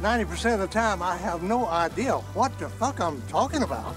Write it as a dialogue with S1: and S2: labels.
S1: 90% of the time, I have no idea what the fuck I'm talking about.